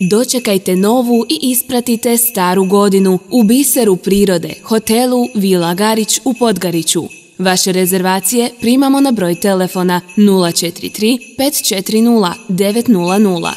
Dočekajte novu i ispratite staru godinu u biseru prirode, hotelu Vila Garić u Podgariću. Vaše rezervacije primamo na broj telefona 043 540 900.